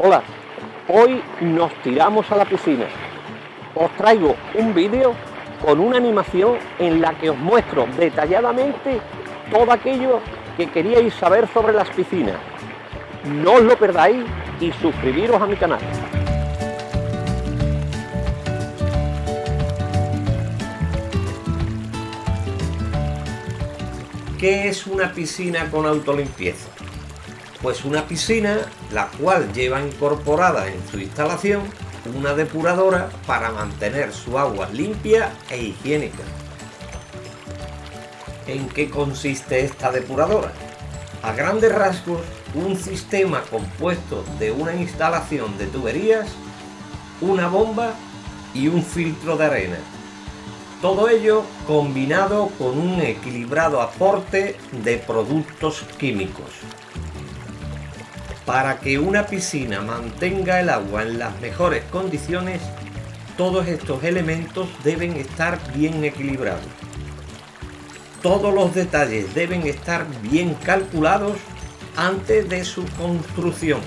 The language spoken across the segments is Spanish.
Hola, hoy nos tiramos a la piscina. Os traigo un vídeo con una animación en la que os muestro detalladamente todo aquello que queríais saber sobre las piscinas. No os lo perdáis y suscribiros a mi canal. ¿Qué es una piscina con autolimpieza? Pues una piscina la cual lleva incorporada en su instalación una depuradora para mantener su agua limpia e higiénica. ¿En qué consiste esta depuradora? A grandes rasgos, un sistema compuesto de una instalación de tuberías, una bomba y un filtro de arena. Todo ello combinado con un equilibrado aporte de productos químicos. Para que una piscina mantenga el agua en las mejores condiciones, todos estos elementos deben estar bien equilibrados. Todos los detalles deben estar bien calculados antes de su construcción.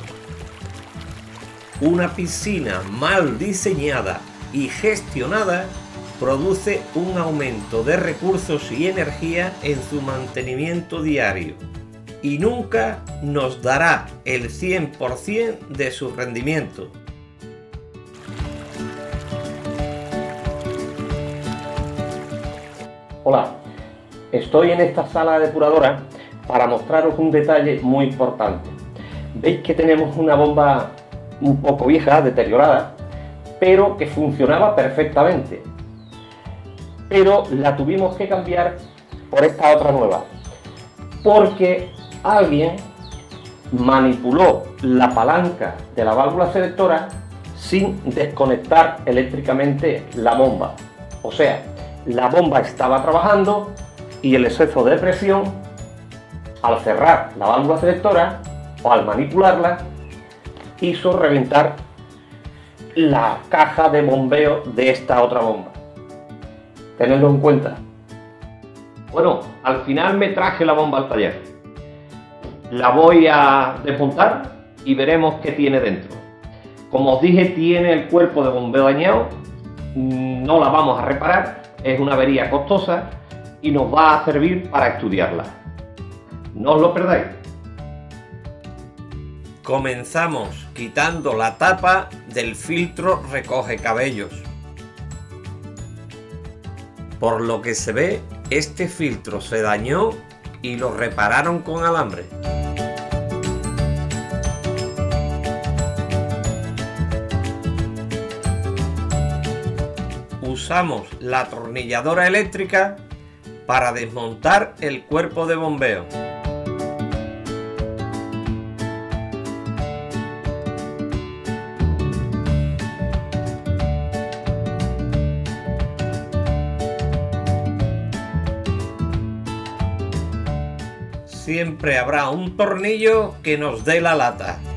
Una piscina mal diseñada y gestionada produce un aumento de recursos y energía en su mantenimiento diario y nunca nos dará el 100% de su rendimiento. Hola, estoy en esta sala depuradora para mostraros un detalle muy importante. Veis que tenemos una bomba un poco vieja, deteriorada, pero que funcionaba perfectamente. Pero la tuvimos que cambiar por esta otra nueva, porque alguien manipuló la palanca de la válvula selectora sin desconectar eléctricamente la bomba. O sea, la bomba estaba trabajando y el exceso de presión, al cerrar la válvula selectora o al manipularla, hizo reventar la caja de bombeo de esta otra bomba. Tenedlo en cuenta. Bueno, al final me traje la bomba al taller la voy a desmontar y veremos qué tiene dentro. Como os dije, tiene el cuerpo de bombeo dañado, no la vamos a reparar, es una avería costosa y nos va a servir para estudiarla. No os lo perdáis. Comenzamos quitando la tapa del filtro recoge cabellos. Por lo que se ve, este filtro se dañó y lo repararon con alambre. Usamos la atornilladora eléctrica para desmontar el cuerpo de bombeo. Siempre habrá un tornillo que nos dé la lata.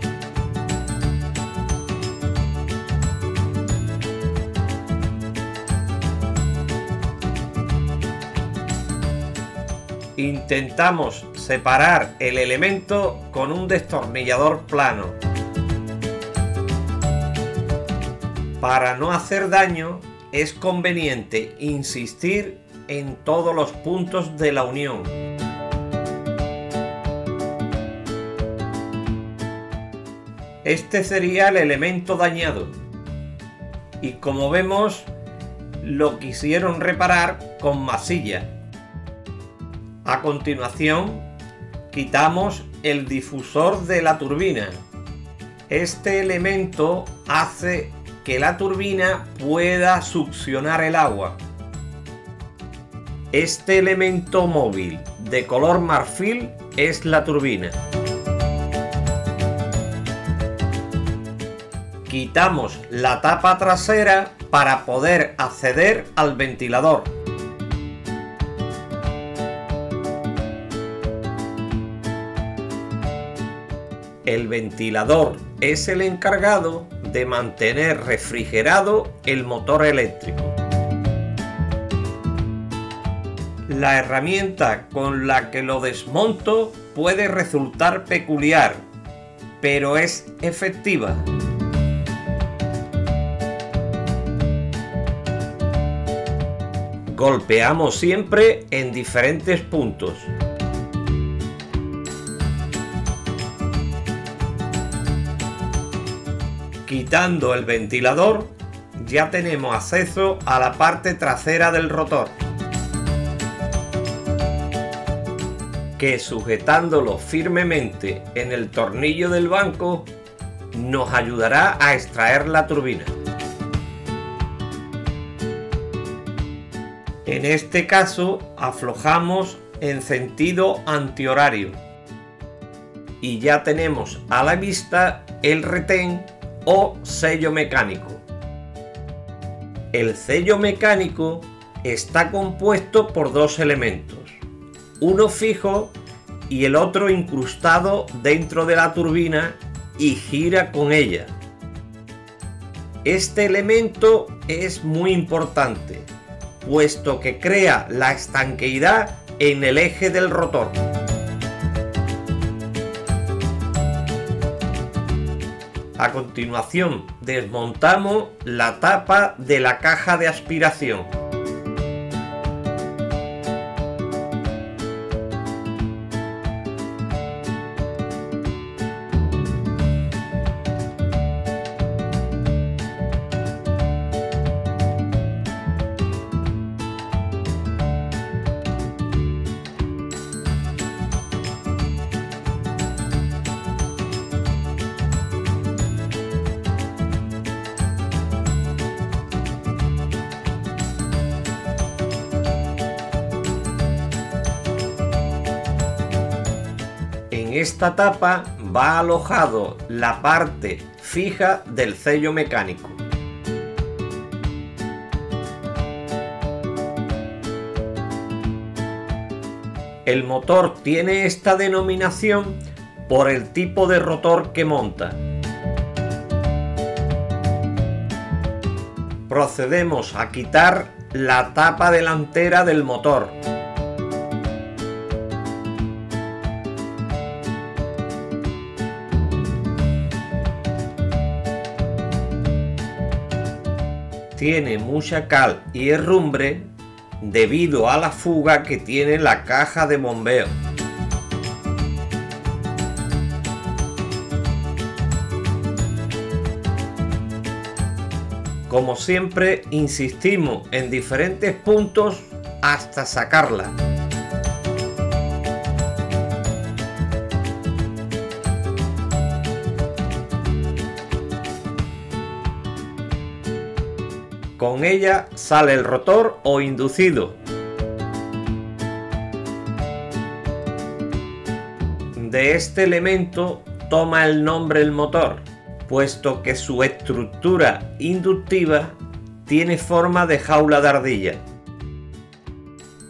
Intentamos separar el elemento con un destornillador plano. Para no hacer daño es conveniente insistir en todos los puntos de la unión. Este sería el elemento dañado. Y como vemos, lo quisieron reparar con masilla. A continuación, quitamos el difusor de la turbina. Este elemento hace que la turbina pueda succionar el agua. Este elemento móvil de color marfil es la turbina. Quitamos la tapa trasera para poder acceder al ventilador. El ventilador es el encargado de mantener refrigerado el motor eléctrico. La herramienta con la que lo desmonto puede resultar peculiar, pero es efectiva. Golpeamos siempre en diferentes puntos. Quitando el ventilador, ya tenemos acceso a la parte trasera del rotor. Que sujetándolo firmemente en el tornillo del banco nos ayudará a extraer la turbina. En este caso aflojamos en sentido antihorario y ya tenemos a la vista el retén o sello mecánico. El sello mecánico está compuesto por dos elementos, uno fijo y el otro incrustado dentro de la turbina y gira con ella. Este elemento es muy importante, puesto que crea la estanqueidad en el eje del rotor. Continuación desmontamos la tapa de la caja de aspiración. Esta tapa va alojado la parte fija del sello mecánico. El motor tiene esta denominación por el tipo de rotor que monta. Procedemos a quitar la tapa delantera del motor. Tiene mucha cal y herrumbre debido a la fuga que tiene la caja de bombeo. Como siempre, insistimos en diferentes puntos hasta sacarla. Con ella sale el rotor o inducido. De este elemento toma el nombre el motor, puesto que su estructura inductiva tiene forma de jaula de ardilla.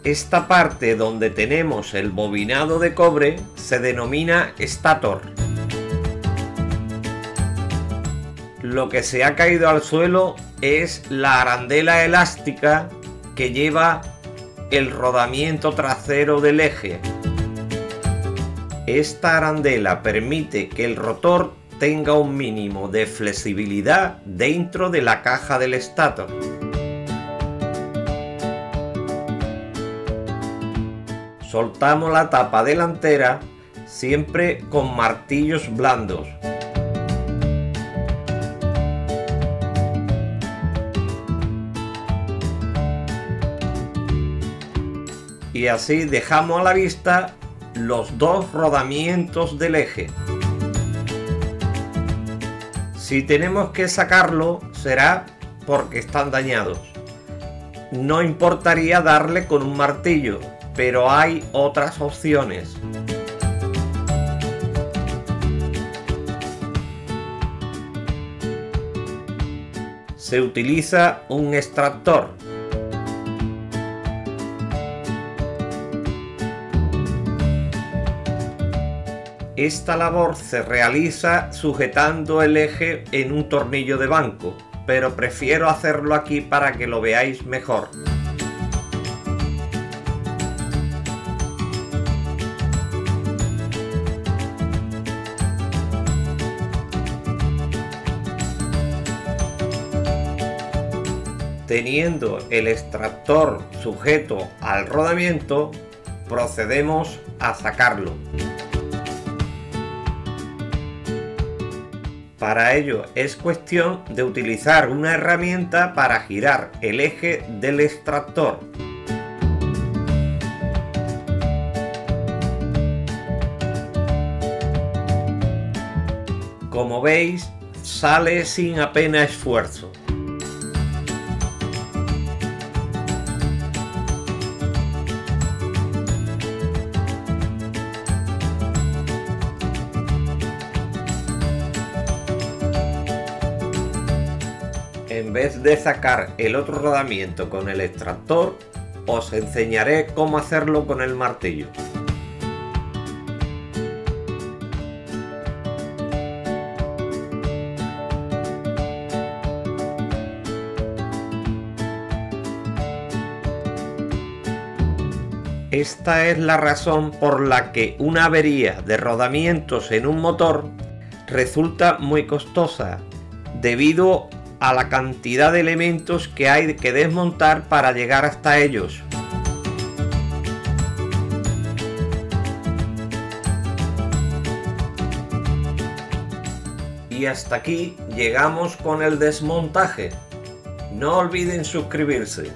Esta parte donde tenemos el bobinado de cobre se denomina estator. Lo que se ha caído al suelo es la arandela elástica que lleva el rodamiento trasero del eje. Esta arandela permite que el rotor tenga un mínimo de flexibilidad dentro de la caja del estator. Soltamos la tapa delantera siempre con martillos blandos y así dejamos a la vista los dos rodamientos del eje. Si tenemos que sacarlo será porque están dañados. No importaría darle con un martillo, pero hay otras opciones. Se utiliza un extractor Esta labor se realiza sujetando el eje en un tornillo de banco, pero prefiero hacerlo aquí para que lo veáis mejor. teniendo el extractor sujeto al rodamiento, procedemos a sacarlo. Para ello es cuestión de utilizar una herramienta para girar el eje del extractor. Como veis, sale sin apenas esfuerzo. Vez de sacar el otro rodamiento con el extractor, os enseñaré cómo hacerlo con el martillo. Esta es la razón por la que una avería de rodamientos en un motor resulta muy costosa, debido a la cantidad de elementos que hay que desmontar para llegar hasta ellos. Y hasta aquí llegamos con el desmontaje. No olviden suscribirse.